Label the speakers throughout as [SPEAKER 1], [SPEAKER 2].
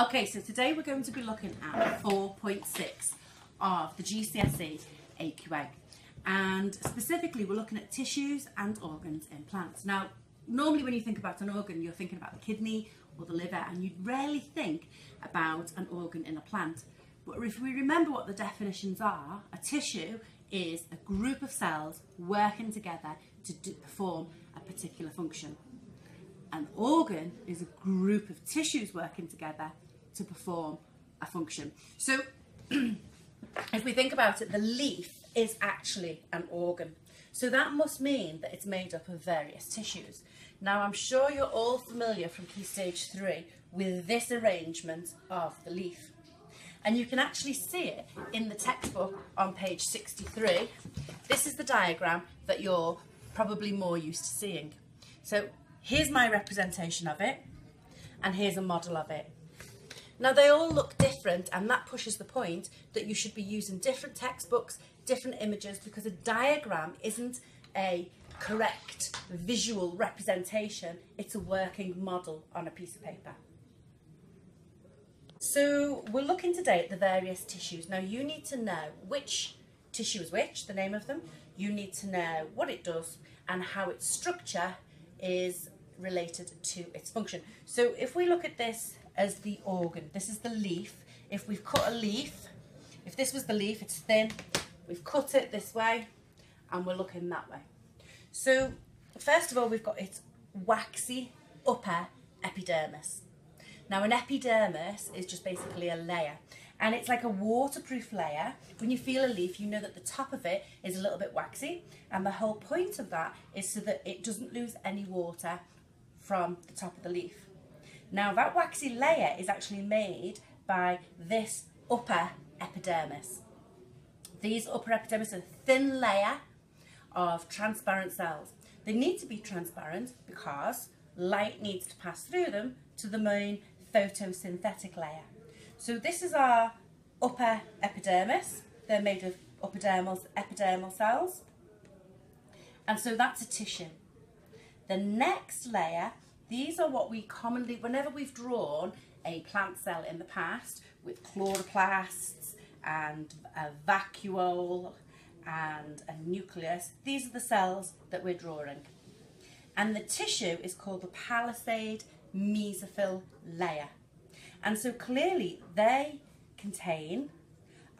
[SPEAKER 1] Okay, so today we're going to be looking at 4.6 of the GCSE AQA. And specifically, we're looking at tissues and organs in plants. Now, normally when you think about an organ, you're thinking about the kidney or the liver, and you'd rarely think about an organ in a plant. But if we remember what the definitions are, a tissue is a group of cells working together to do, perform a particular function. An organ is a group of tissues working together to perform a function. So, if we think about it, the leaf is actually an organ. So that must mean that it's made up of various tissues. Now, I'm sure you're all familiar from Key Stage 3 with this arrangement of the leaf. And you can actually see it in the textbook on page 63. This is the diagram that you're probably more used to seeing. So here's my representation of it, and here's a model of it. Now they all look different and that pushes the point that you should be using different textbooks, different images because a diagram isn't a correct visual representation, it's a working model on a piece of paper. So we're looking today at the various tissues. Now you need to know which tissue is which, the name of them. You need to know what it does and how its structure is related to its function. So if we look at this as the organ. This is the leaf. If we've cut a leaf, if this was the leaf, it's thin. We've cut it this way and we're looking that way. So first of all, we've got its waxy upper epidermis. Now an epidermis is just basically a layer and it's like a waterproof layer. When you feel a leaf, you know that the top of it is a little bit waxy and the whole point of that is so that it doesn't lose any water from the top of the leaf. Now that waxy layer is actually made by this upper epidermis. These upper epidermis are a thin layer of transparent cells. They need to be transparent because light needs to pass through them to the main photosynthetic layer. So this is our upper epidermis. They're made of epidermal, epidermal cells. And so that's a tissue. The next layer these are what we commonly, whenever we've drawn a plant cell in the past with chloroplasts and a vacuole and a nucleus, these are the cells that we're drawing. And the tissue is called the palisade mesophyll layer. And so clearly they contain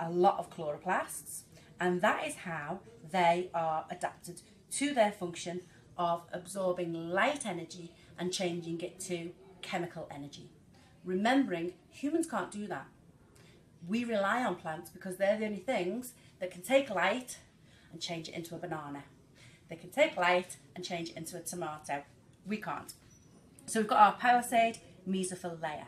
[SPEAKER 1] a lot of chloroplasts and that is how they are adapted to their function of absorbing light energy and changing it to chemical energy. Remembering humans can't do that. We rely on plants because they're the only things that can take light and change it into a banana. They can take light and change it into a tomato. We can't. So we've got our palisade mesophyll layer.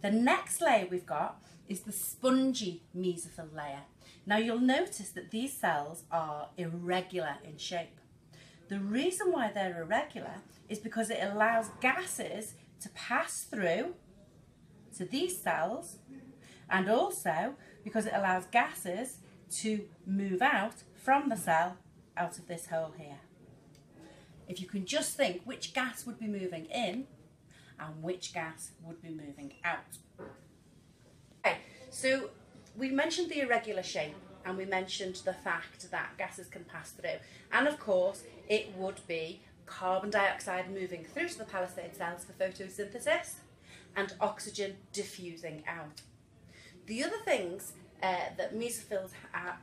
[SPEAKER 1] The next layer we've got is the spongy mesophyll layer. Now you'll notice that these cells are irregular in shape. The reason why they're irregular is because it allows gases to pass through to these cells and also because it allows gases to move out from the cell out of this hole here. If you can just think which gas would be moving in and which gas would be moving out. Okay, so we mentioned the irregular shape and we mentioned the fact that gases can pass through. And of course, it would be carbon dioxide moving through to the palisade cells for photosynthesis and oxygen diffusing out. The other things uh, that mesophyll ha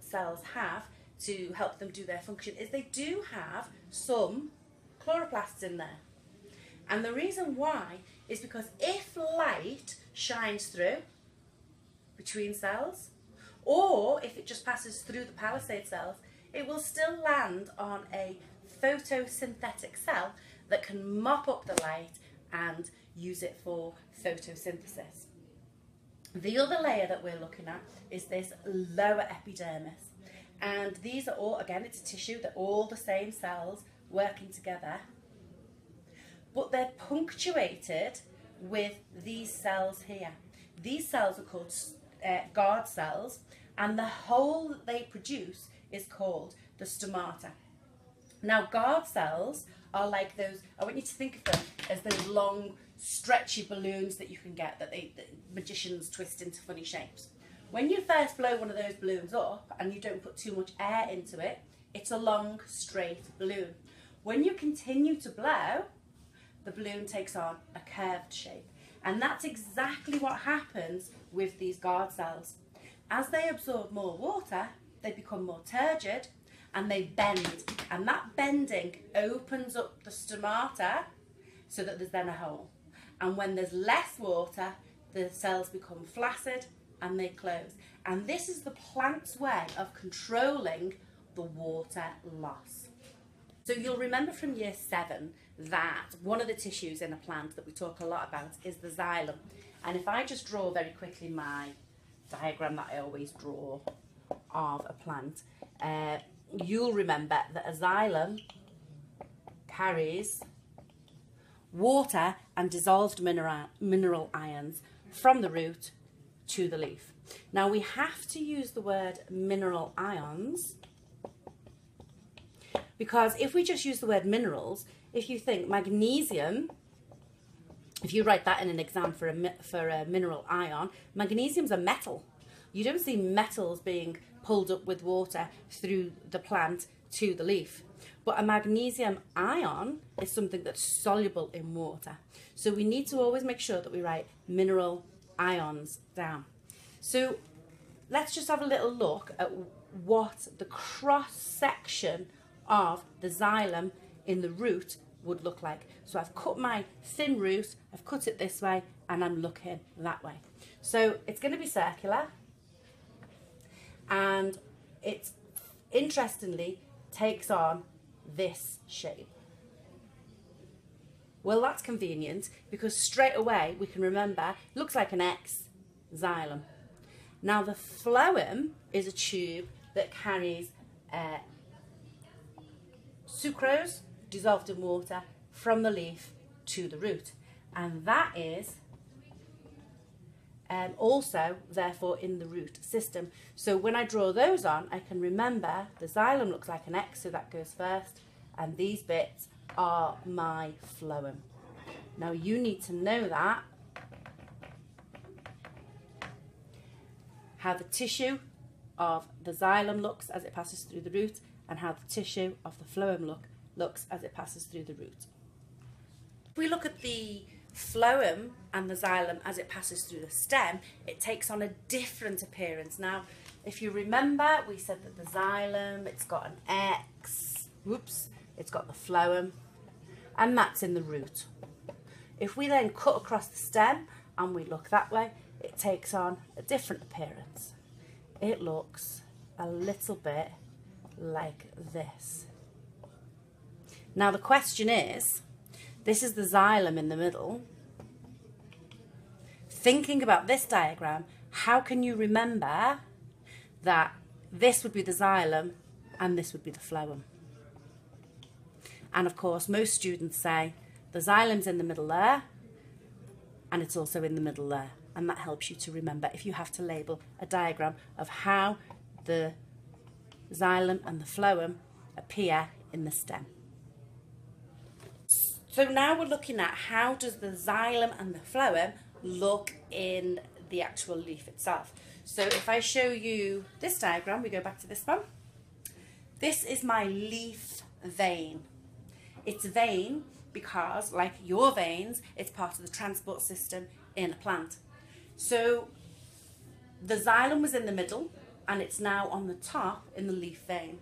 [SPEAKER 1] cells have to help them do their function is they do have some chloroplasts in there. And the reason why is because if light shines through between cells, or if it just passes through the palisade cells, it will still land on a photosynthetic cell that can mop up the light and use it for photosynthesis. The other layer that we're looking at is this lower epidermis. And these are all, again, it's tissue, they're all the same cells working together. But they're punctuated with these cells here. These cells are called uh, guard cells, and the hole that they produce is called the stomata. Now, guard cells are like those, I want you to think of them as those long stretchy balloons that you can get that, they, that magicians twist into funny shapes. When you first blow one of those balloons up and you don't put too much air into it, it's a long, straight balloon. When you continue to blow, the balloon takes on a curved shape. And that's exactly what happens with these guard cells. As they absorb more water, they become more turgid and they bend. And that bending opens up the stomata so that there's then a hole. And when there's less water, the cells become flaccid and they close. And this is the plant's way of controlling the water loss. So you'll remember from year seven that one of the tissues in a plant that we talk a lot about is the xylem. And if I just draw very quickly my diagram that I always draw of a plant, uh, you'll remember that a xylem carries water and dissolved mineral, mineral ions from the root to the leaf. Now we have to use the word mineral ions because if we just use the word minerals, if you think magnesium, if you write that in an exam for a, for a mineral ion, magnesium's a metal. You don't see metals being pulled up with water through the plant to the leaf. But a magnesium ion is something that's soluble in water. So we need to always make sure that we write mineral ions down. So let's just have a little look at what the cross section of the xylem in the root would look like. So I've cut my thin root, I've cut it this way, and I'm looking that way. So it's going to be circular, and it interestingly takes on this shape. Well, that's convenient because straight away we can remember, looks like an X, xylem. Now the phloem is a tube that carries uh, sucrose dissolved in water from the leaf to the root. And that is um, also, therefore, in the root system. So when I draw those on, I can remember the xylem looks like an X, so that goes first, and these bits are my phloem. Now you need to know that, how the tissue of the xylem looks as it passes through the root, and how the tissue of the phloem look, looks as it passes through the root. If we look at the phloem and the xylem as it passes through the stem, it takes on a different appearance. Now, if you remember, we said that the xylem, it's got an X, whoops, it's got the phloem, and that's in the root. If we then cut across the stem and we look that way, it takes on a different appearance. It looks a little bit like this. Now the question is, this is the xylem in the middle. Thinking about this diagram, how can you remember that this would be the xylem and this would be the phloem? And of course, most students say the xylem's in the middle there and it's also in the middle there. And that helps you to remember if you have to label a diagram of how the xylem and the phloem appear in the stem. So now we're looking at how does the xylem and the phloem look in the actual leaf itself. So if I show you this diagram, we go back to this one. This is my leaf vein. It's vein because, like your veins, it's part of the transport system in a plant. So the xylem was in the middle and it's now on the top in the leaf vein.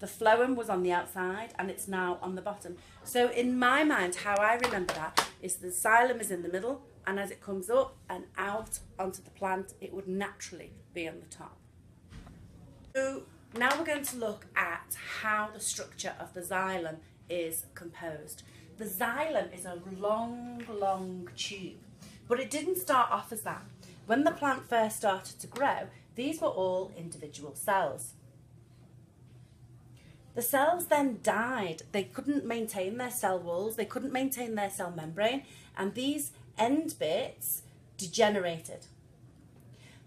[SPEAKER 1] The phloem was on the outside and it's now on the bottom. So in my mind, how I remember that is the xylem is in the middle and as it comes up and out onto the plant, it would naturally be on the top. So now we're going to look at how the structure of the xylem is composed. The xylem is a long, long tube, but it didn't start off as that. When the plant first started to grow, these were all individual cells. The cells then died. They couldn't maintain their cell walls, they couldn't maintain their cell membrane, and these end bits degenerated.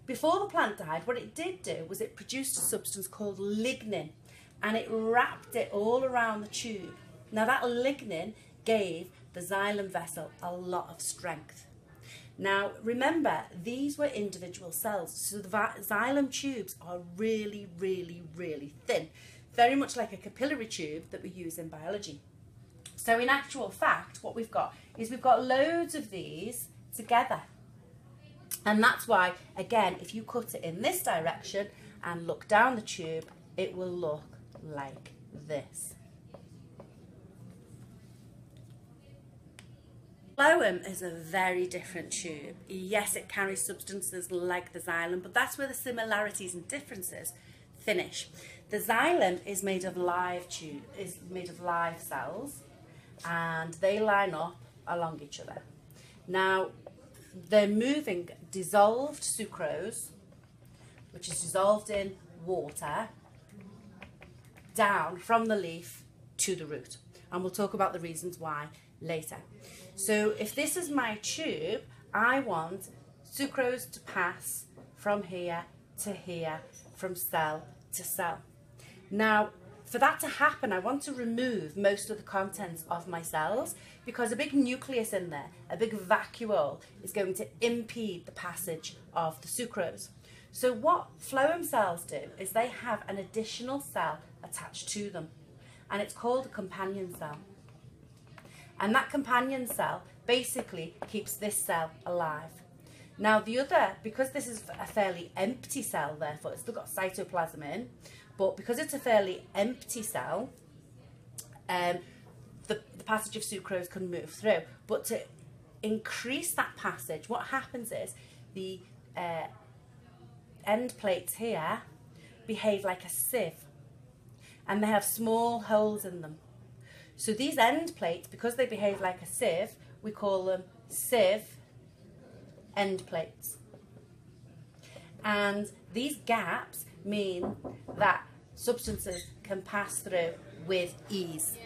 [SPEAKER 1] Before the plant died, what it did do was it produced a substance called lignin, and it wrapped it all around the tube. Now that lignin gave the xylem vessel a lot of strength. Now, remember, these were individual cells, so the xylem tubes are really, really, really thin, very much like a capillary tube that we use in biology. So in actual fact, what we've got is we've got loads of these together. And that's why, again, if you cut it in this direction and look down the tube, it will look like this. Phloem is a very different tube. Yes, it carries substances like the xylem, but that's where the similarities and differences finish. The xylem is made of live tube, is made of live cells, and they line up along each other. Now, they're moving dissolved sucrose, which is dissolved in water, down from the leaf to the root. And we'll talk about the reasons why later. So if this is my tube, I want sucrose to pass from here to here, from cell to cell. Now, for that to happen, I want to remove most of the contents of my cells because a big nucleus in there, a big vacuole, is going to impede the passage of the sucrose. So what phloem cells do is they have an additional cell attached to them, and it's called a companion cell. And that companion cell basically keeps this cell alive. Now the other, because this is a fairly empty cell, therefore it's still got cytoplasm in, but because it's a fairly empty cell, um, the, the passage of sucrose can move through. But to increase that passage, what happens is the uh, end plates here behave like a sieve and they have small holes in them. So these end plates, because they behave like a sieve, we call them sieve end plates. And these gaps mean that substances can pass through with ease.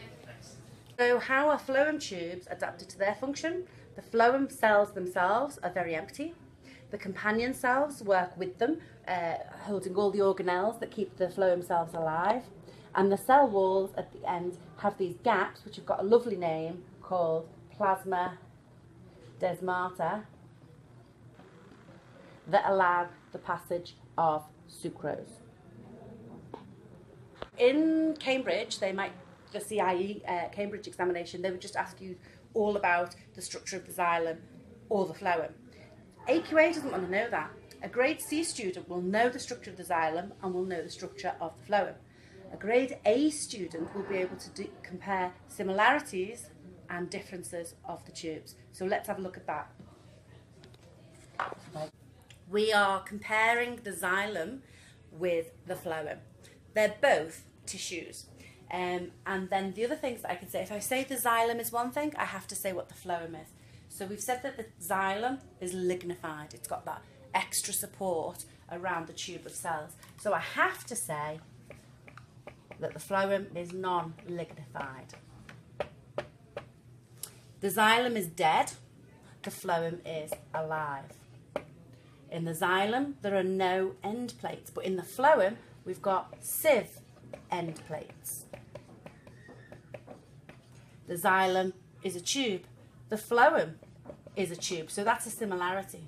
[SPEAKER 1] So how are phloem tubes adapted to their function? The phloem cells themselves are very empty. The companion cells work with them, uh, holding all the organelles that keep the phloem cells alive and the cell walls at the end have these gaps which have got a lovely name called plasma desmata that allow the passage of sucrose. In Cambridge, they might, the CIE uh, Cambridge examination, they would just ask you all about the structure of the xylem or the phloem. AQA doesn't want to know that. A grade C student will know the structure of the xylem and will know the structure of the phloem. A grade A student will be able to do, compare similarities and differences of the tubes. So let's have a look at that. We are comparing the xylem with the phloem. They're both tissues. Um, and then the other things that I can say, if I say the xylem is one thing, I have to say what the phloem is. So we've said that the xylem is lignified. It's got that extra support around the tube of cells. So I have to say that the phloem is non-lignified. The xylem is dead, the phloem is alive. In the xylem, there are no end plates, but in the phloem, we've got sieve end plates. The xylem is a tube. The phloem is a tube, so that's a similarity.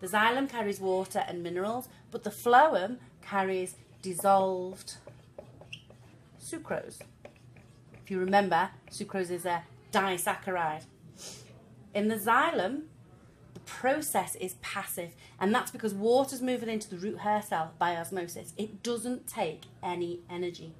[SPEAKER 1] The xylem carries water and minerals, but the phloem carries dissolved sucrose. If you remember, sucrose is a disaccharide. In the xylem, the process is passive, and that's because water's moving into the root hair cell by osmosis. It doesn't take any energy.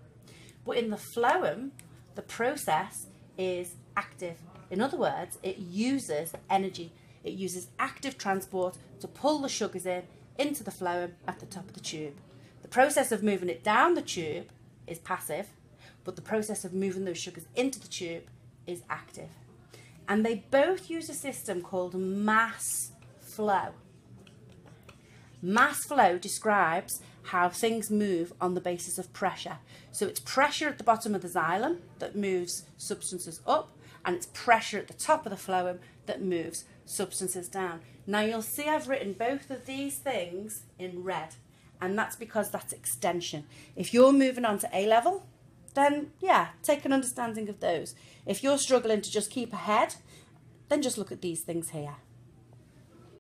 [SPEAKER 1] But in the phloem, the process is active. In other words, it uses energy. It uses active transport to pull the sugars in into the phloem at the top of the tube. The process of moving it down the tube is passive, but the process of moving those sugars into the tube is active. And they both use a system called mass flow. Mass flow describes how things move on the basis of pressure. So it's pressure at the bottom of the xylem that moves substances up, and it's pressure at the top of the phloem that moves substances down. Now you'll see I've written both of these things in red, and that's because that's extension. If you're moving on to A level, then yeah, take an understanding of those. If you're struggling to just keep ahead, then just look at these things here.